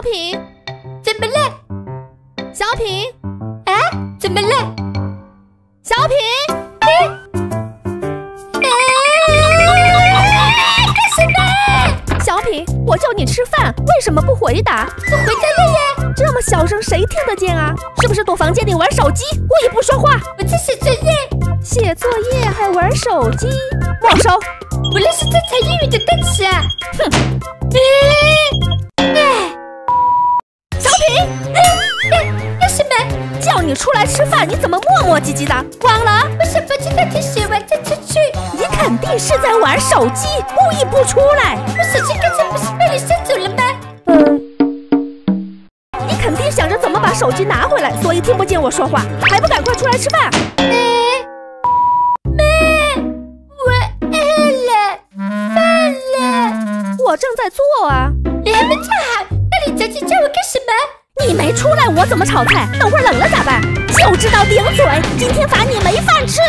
品，怎么了？小品，哎？怎么了？小品，干什么？小品，我叫你吃饭，为什么不回答？我回答了呀。这么小声，谁听得见啊？是不是躲房间里玩手机，故意不说话？我在写作业。写作业还玩手机，没收。我那是在猜英语的单词啊！小品，要什么？叫你出来吃饭，你怎么磨磨唧唧的？忘了？我想把这道题写完再出去。你肯定是在玩手机，故意不出来。我手机刚才不是被你收走了吗？嗯。你肯定想着怎么把手机拿回来，所以听不见我说话，还不赶快出来吃饭？我正在做啊，你还没做好，那你着急叫我干？你没出来，我怎么炒菜？等会儿冷了咋办？就知道顶嘴，今天罚你没饭吃。